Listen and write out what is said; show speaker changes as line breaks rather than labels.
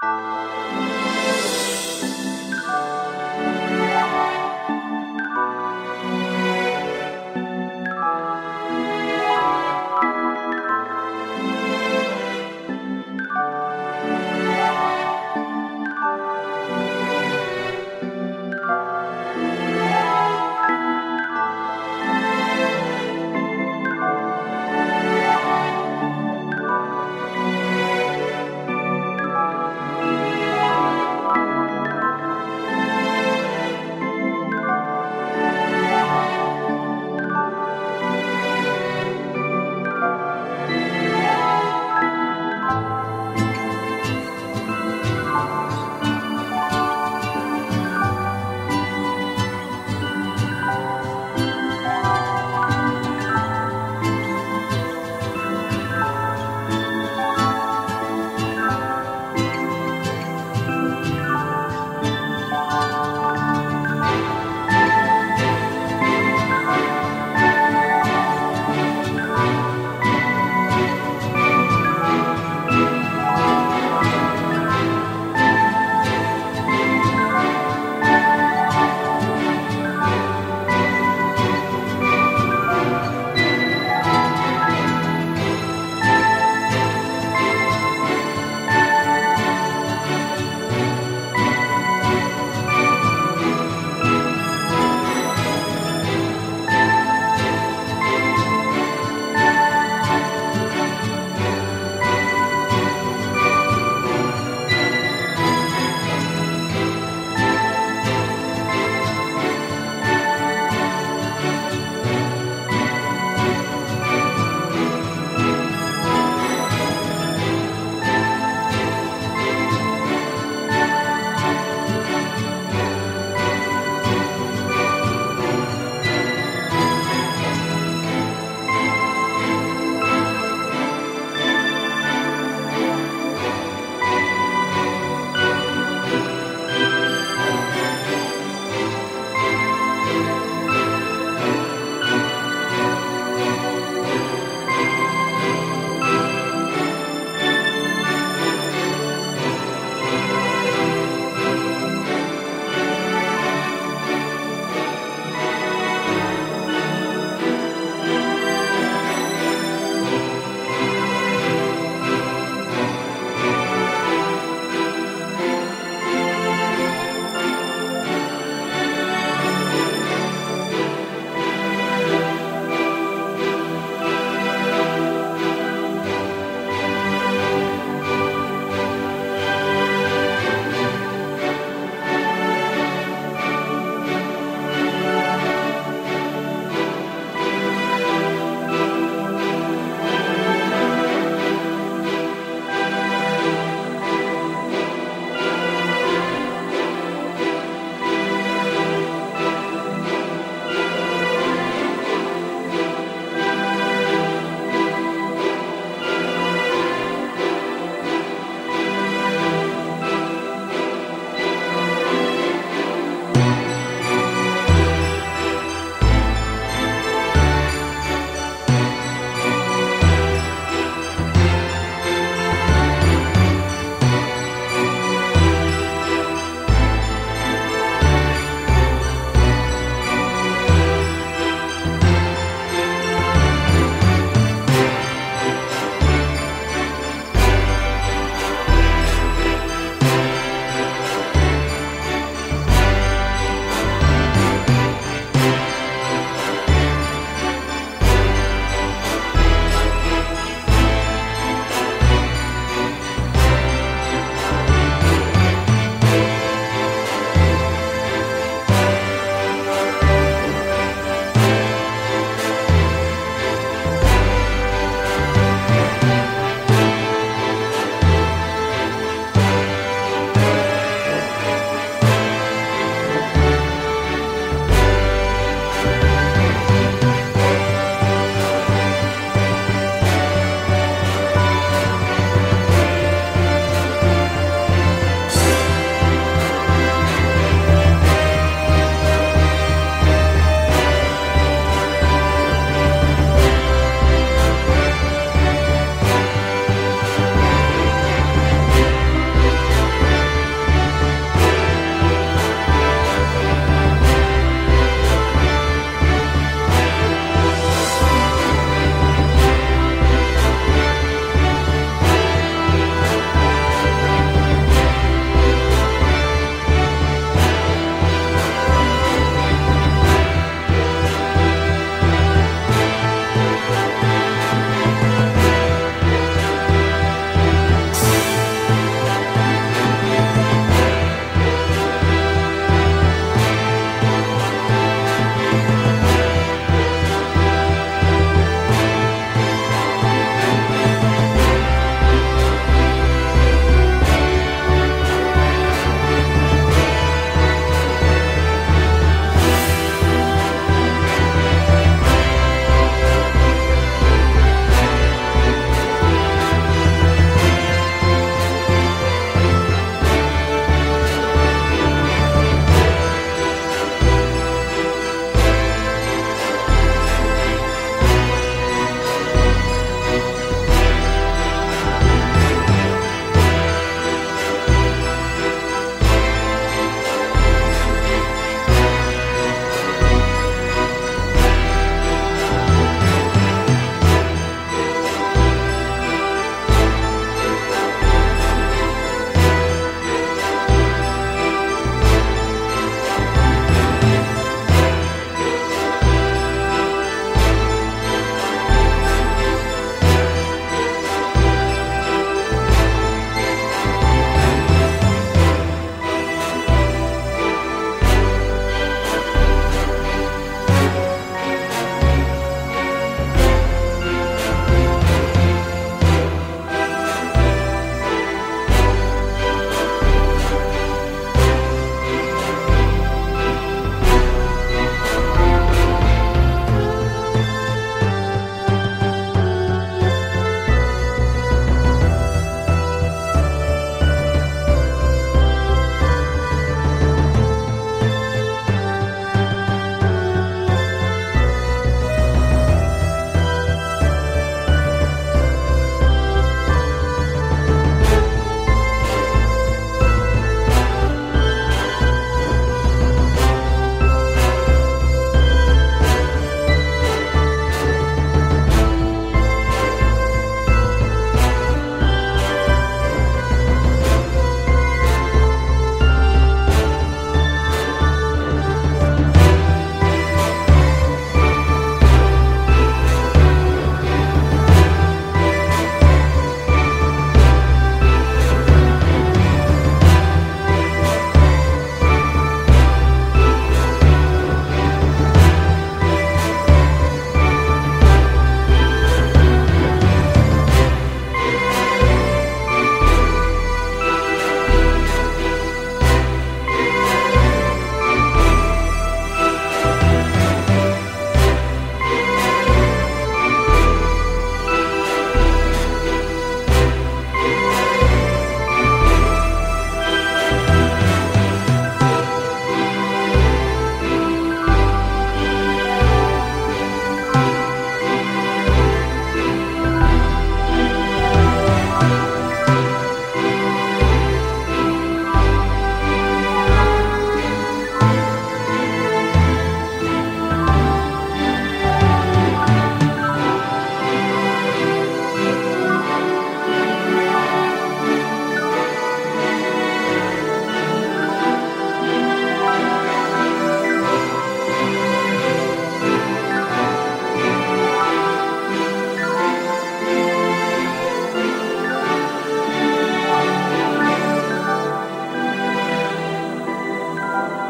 Bye.